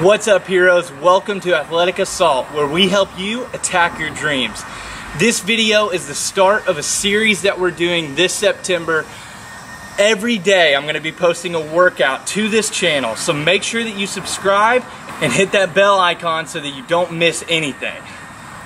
What's up, heroes? Welcome to Athletic Assault, where we help you attack your dreams. This video is the start of a series that we're doing this September. Every day, I'm going to be posting a workout to this channel, so make sure that you subscribe and hit that bell icon so that you don't miss anything.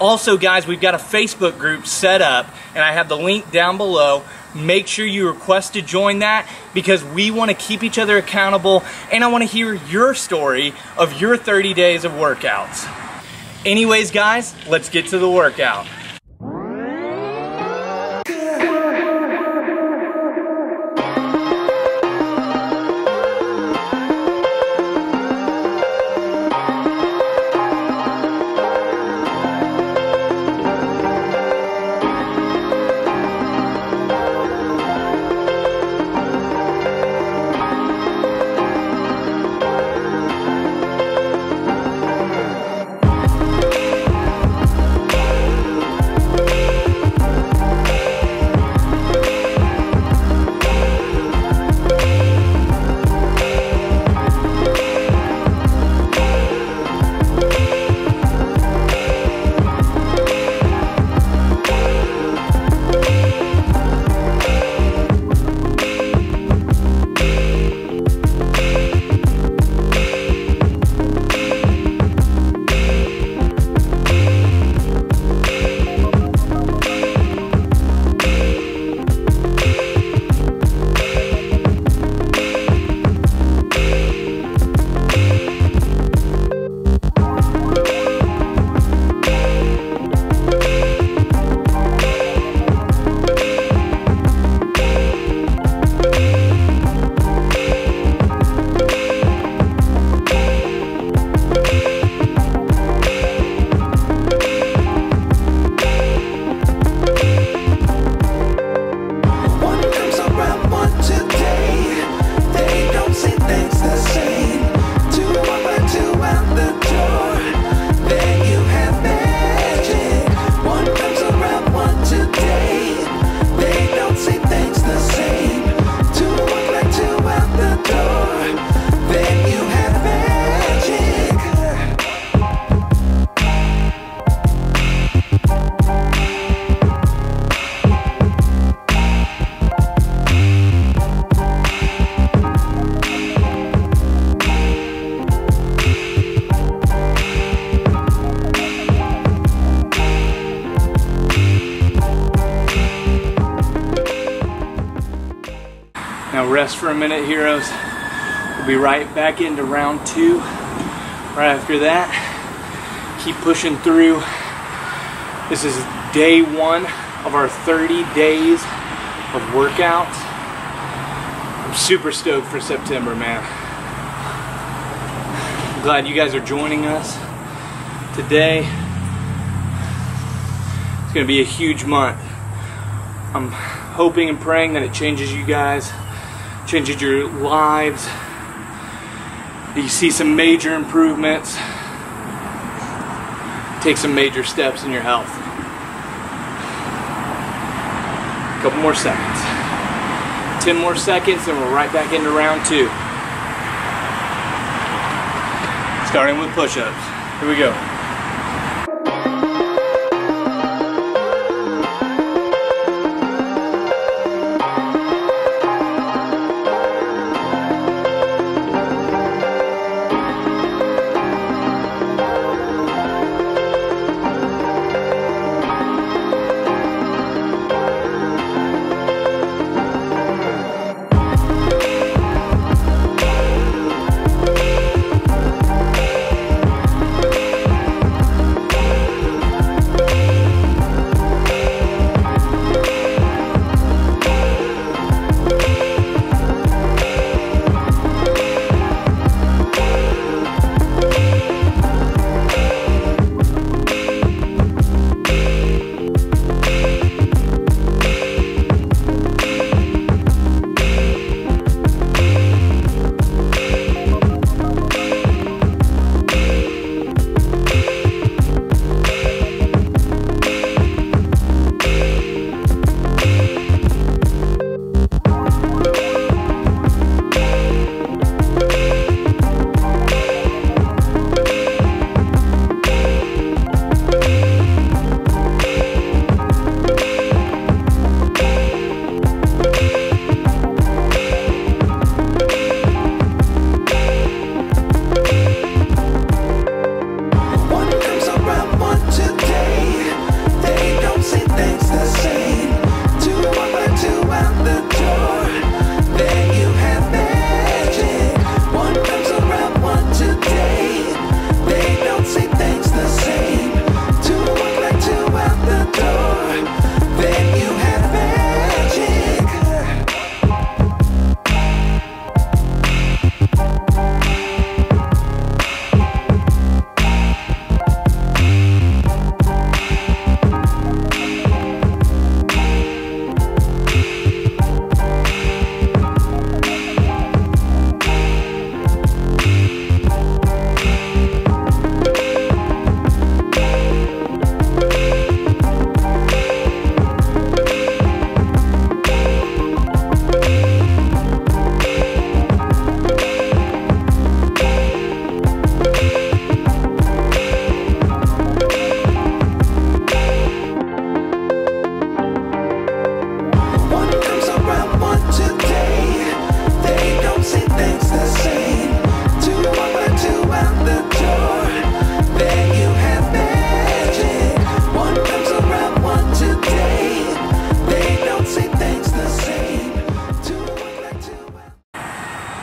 Also, guys, we've got a Facebook group set up, and I have the link down below make sure you request to join that because we want to keep each other accountable and I want to hear your story of your 30 days of workouts. Anyways, guys, let's get to the workout. Rest for a minute, heroes. We'll be right back into round two. Right after that, keep pushing through. This is day one of our 30 days of workouts. I'm super stoked for September, man. I'm glad you guys are joining us today. It's gonna be a huge month. I'm hoping and praying that it changes you guys changes your lives. You see some major improvements. Take some major steps in your health. A couple more seconds. 10 more seconds and we're right back into round two. Starting with push-ups. Here we go.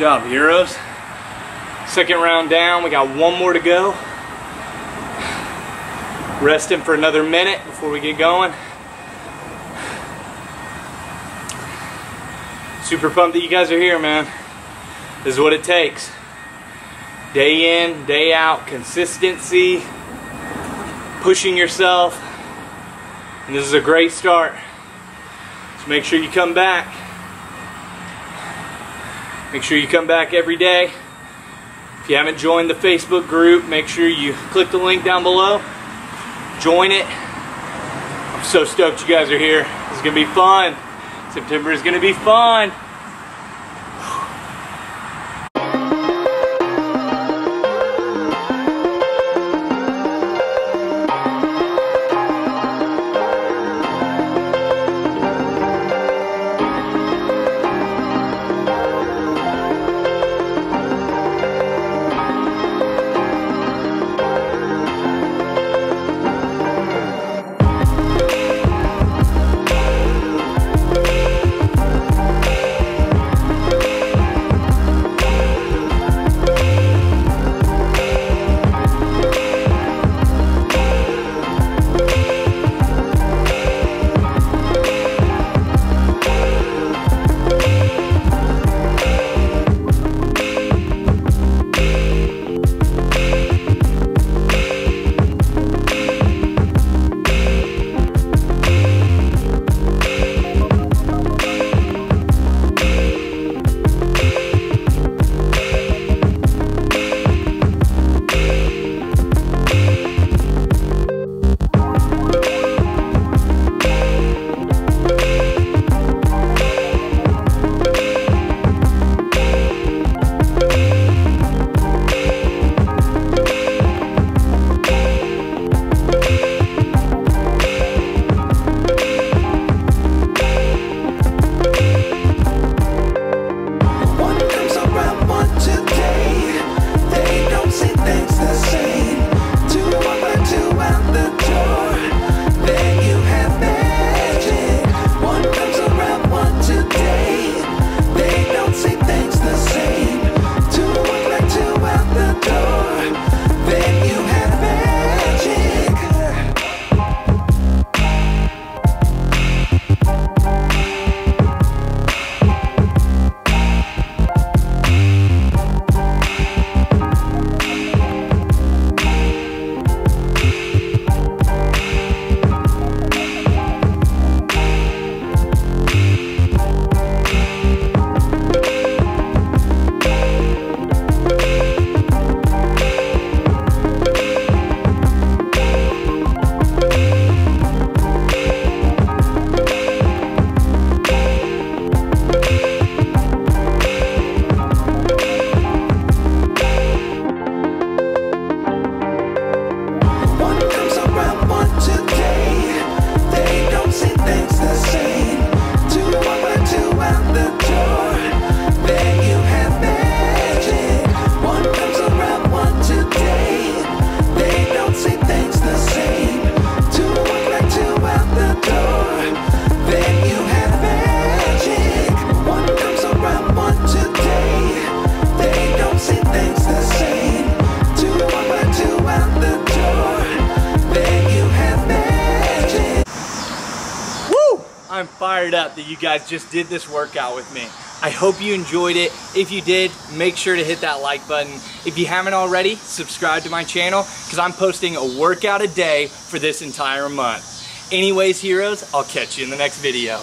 Job, heroes. Second round down, we got one more to go. Resting for another minute before we get going. Super pumped that you guys are here, man. This is what it takes. Day in, day out, consistency, pushing yourself. And this is a great start. So make sure you come back. Make sure you come back every day. If you haven't joined the Facebook group, make sure you click the link down below. Join it. I'm so stoked you guys are here. This is going to be fun. September is going to be fun. Fired up that you guys just did this workout with me. I hope you enjoyed it. If you did, make sure to hit that like button. If you haven't already, subscribe to my channel because I'm posting a workout a day for this entire month. Anyways, heroes, I'll catch you in the next video.